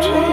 dream.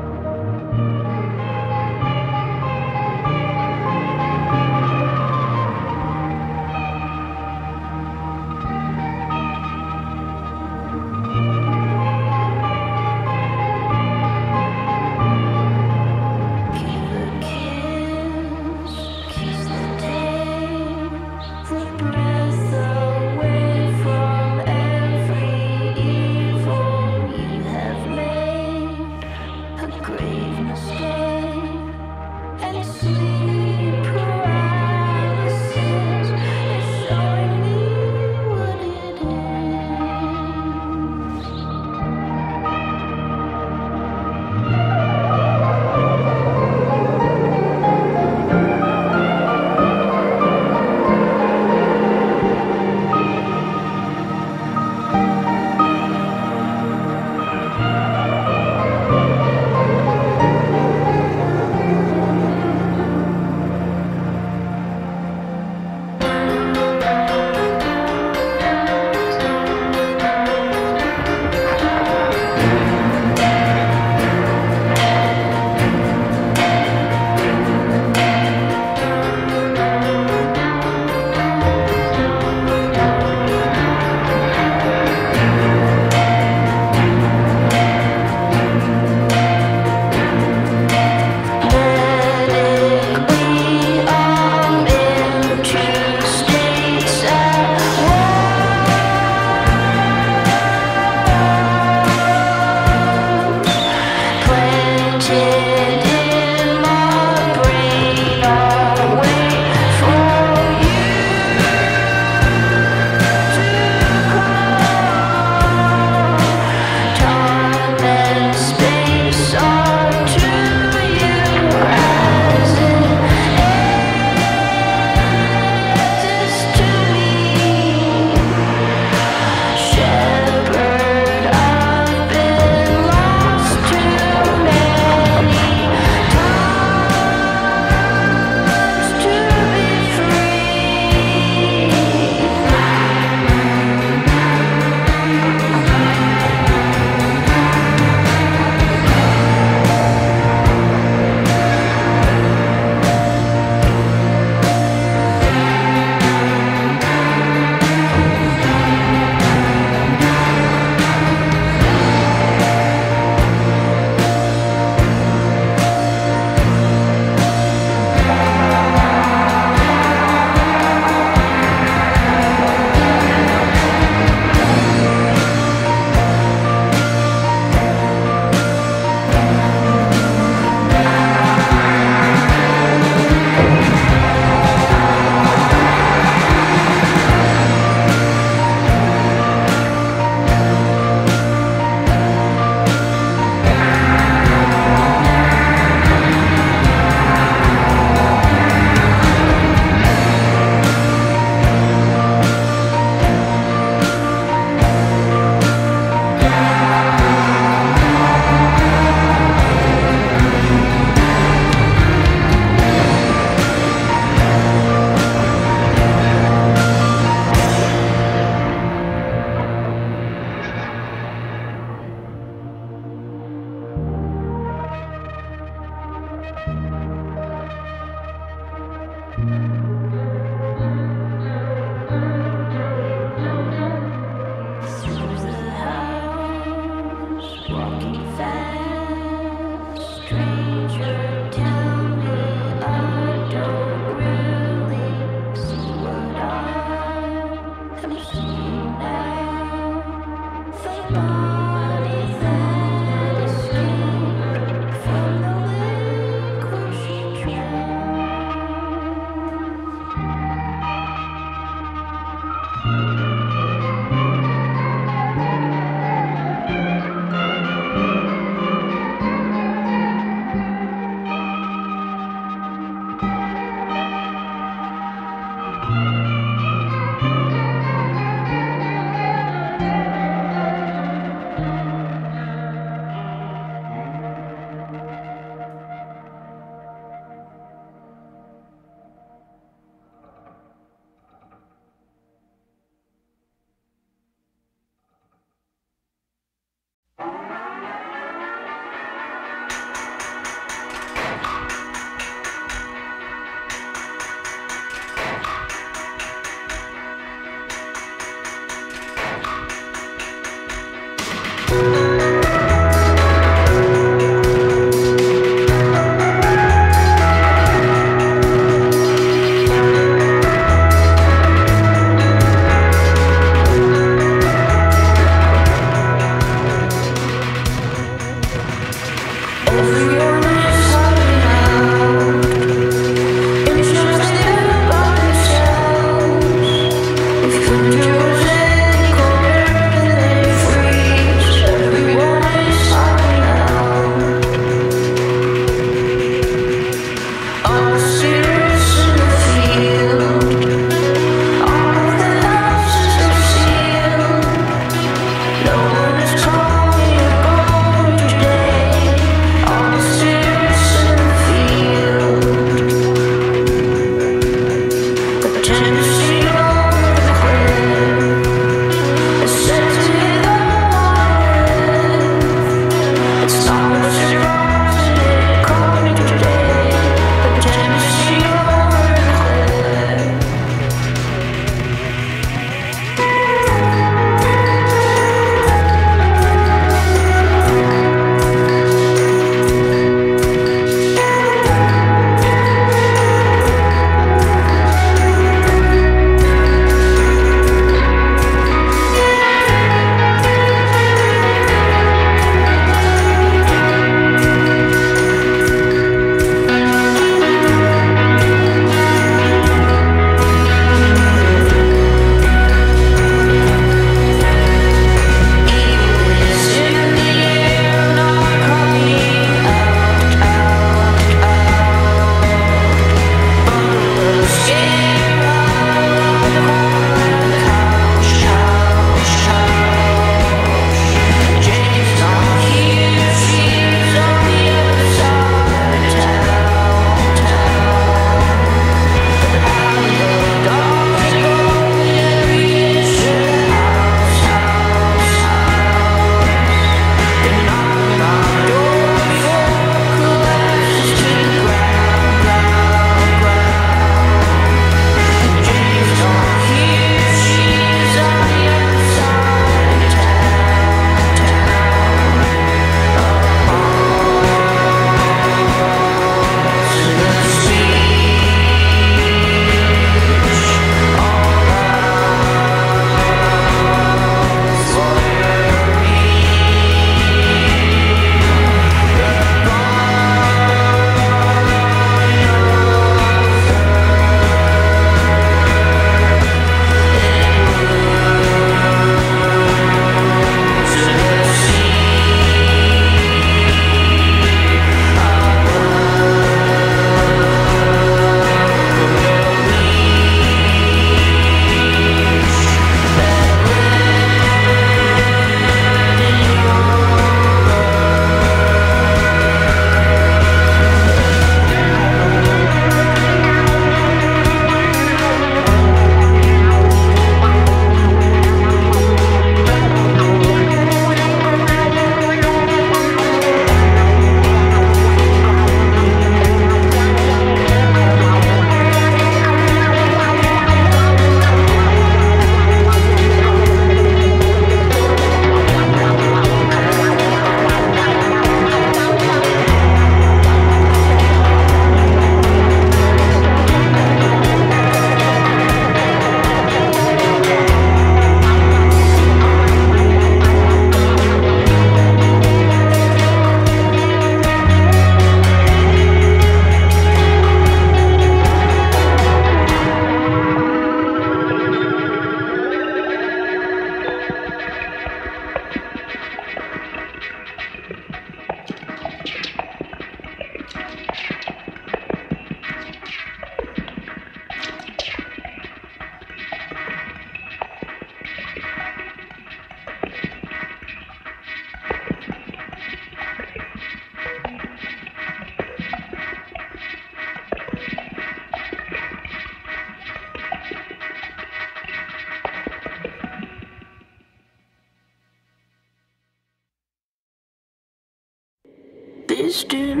Dimension